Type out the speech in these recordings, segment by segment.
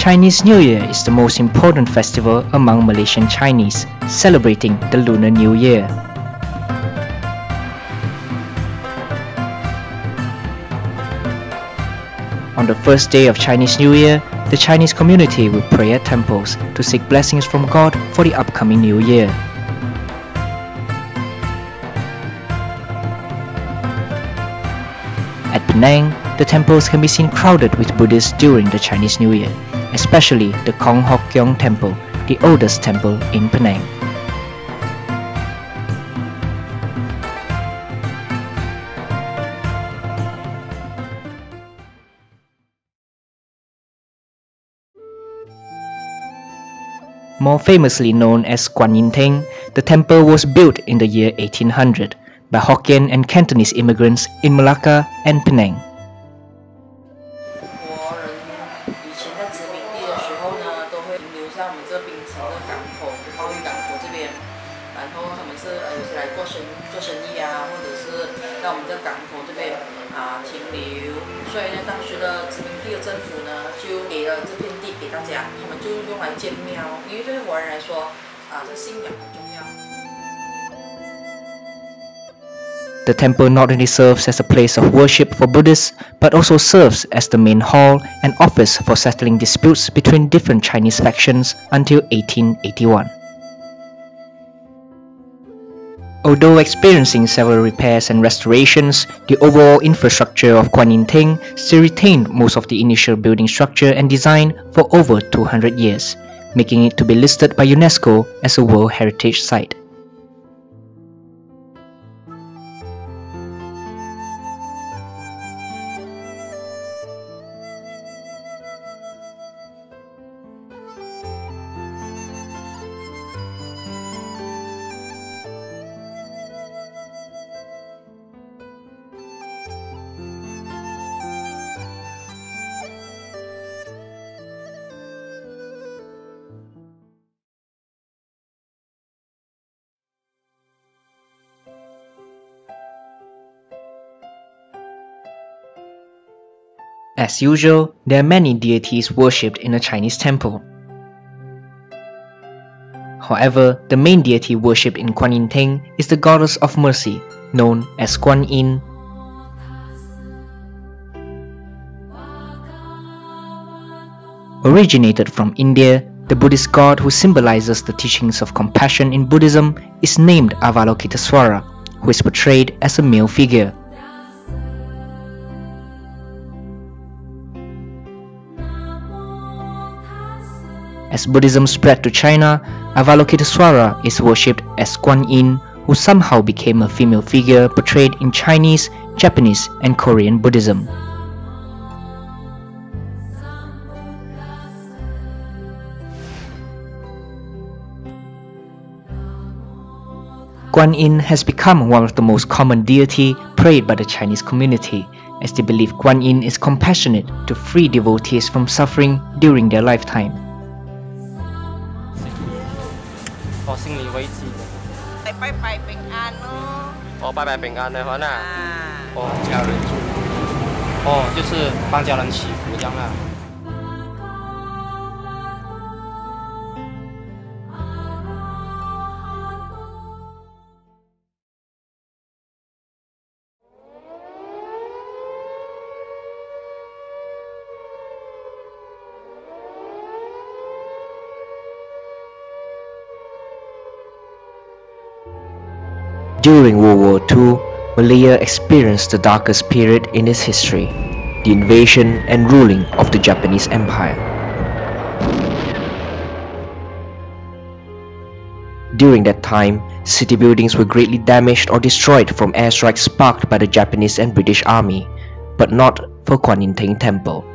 Chinese New Year is the most important festival among Malaysian Chinese, celebrating the Lunar New Year. On the first day of Chinese New Year, the Chinese community will pray at temples to seek blessings from God for the upcoming New Year. Penang, the temples can be seen crowded with Buddhists during the Chinese New Year, especially the Kong Hock Keong Temple, the oldest temple in Penang. More famously known as Kwan Yin Teng, the temple was built in the year 1800 by Hokkien and Cantonese immigrants in Malacca and Penang. 啊，这信仰很重要。The temple not only serves as a place of worship for Buddhists, but also serves as the main hall and office for settling disputes between different Chinese factions until 1881. Although experiencing several repairs and restorations, the overall infrastructure of Kwan Yin Teng still retained most of the initial building structure and design for over 200 years, making it to be listed by UNESCO as a World Heritage Site. As usual, there are many deities worshipped in a Chinese temple. However, the main deity worshipped in Kuan Yin Teng is the goddess of mercy, known as Kuan Yin. Originated from India, the Buddhist god who symbolizes the teachings of compassion in Buddhism is named Avalokitesvara, who is portrayed as a male figure. As Buddhism spread to China, Avalokitesvara is worshipped as Kuan Yin, who somehow became a female figure portrayed in Chinese, Japanese, and Korean Buddhism. Guan Yin has become one of the most common deity prayed by the Chinese community, as they believe Guan Yin is compassionate to free devotees from suffering during their lifetime. 哦，拜拜饼干的话那哦，家人祝福。哦，就是帮家人祈福这样啊。During World War II, Malaya experienced the darkest period in its history the invasion and ruling of the Japanese Empire. During that time, city buildings were greatly damaged or destroyed from airstrikes sparked by the Japanese and British Army, but not for Kuan Yin Temple.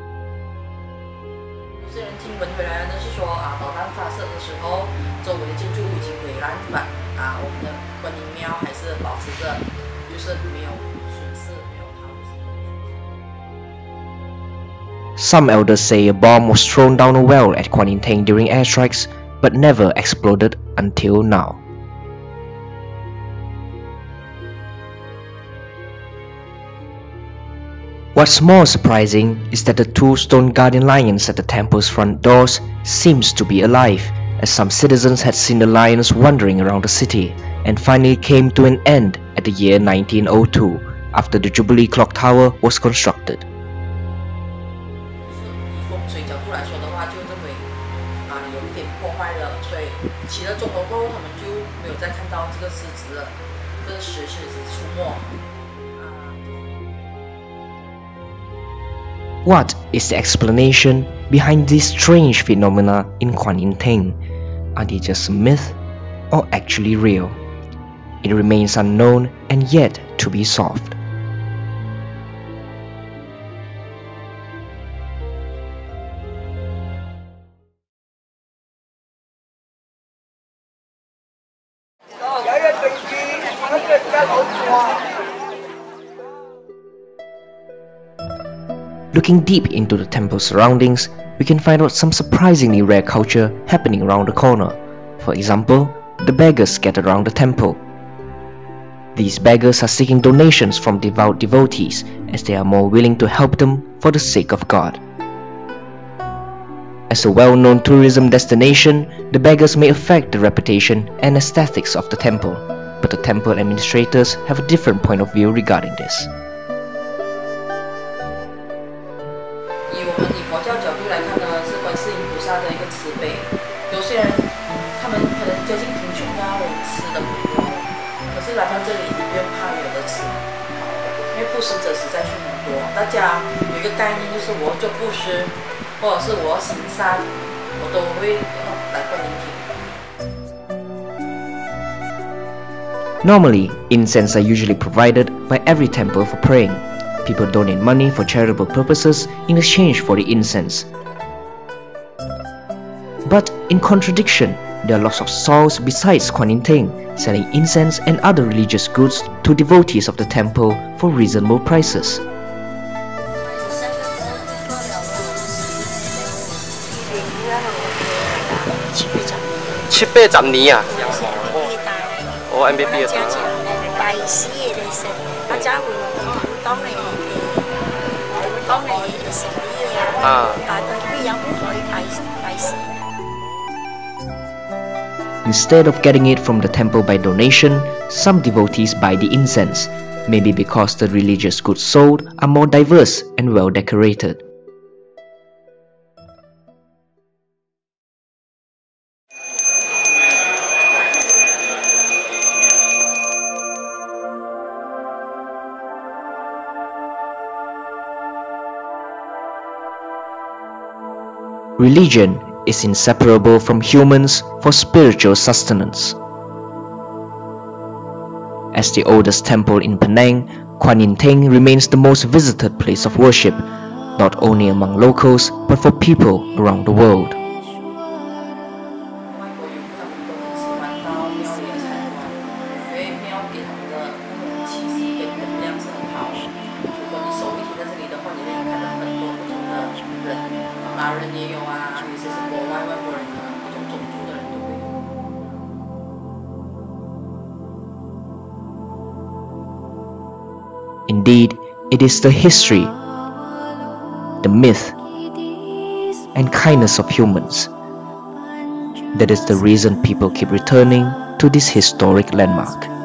Some elders say a bomb was thrown down a well at Kuan during airstrikes, but never exploded until now. What's more surprising is that the two stone guardian lions at the temple's front doors seems to be alive, as some citizens had seen the lions wandering around the city, and finally came to an end at the year 1902 after the Jubilee Clock Tower was constructed. what is the explanation behind this strange phenomena in Kuan Yin Teng? Are they just a myth or actually real? It remains unknown and yet to be solved. Looking deep into the temple's surroundings, we can find out some surprisingly rare culture happening around the corner. For example, the beggars scattered around the temple. These beggars are seeking donations from devout devotees as they are more willing to help them for the sake of God. As a well-known tourism destination, the beggars may affect the reputation and aesthetics of the temple, but the temple administrators have a different point of view regarding this. 大家有一个概念就是，我做布施，或者是我要行善，我都会呃来观音亭。 Normally, incense are usually provided by every temple for praying. People donate money for charitable purposes in exchange for the incense. But in contradiction, there are lots of stalls besides Kuan Yin Teng selling incense and other religious goods to devotees of the temple for reasonable prices. 七八十年啊！哦 M B MBB 啊，啊只拜师嘅嚟食，啊，只会当你诶，当你食啲嘢啊但系边有唔可以拜拜师？ Instead of getting it from the temple by donation, some devotees buy the incense, maybe because the religious goods sold are more diverse and well decorated. Religion is inseparable from humans for spiritual sustenance. As the oldest temple in Penang, Kuan Yin Teng remains the most visited place of worship, not only among locals but for people around the world. Indeed, it is the history, the myth, and kindness of humans that is the reason people keep returning to this historic landmark.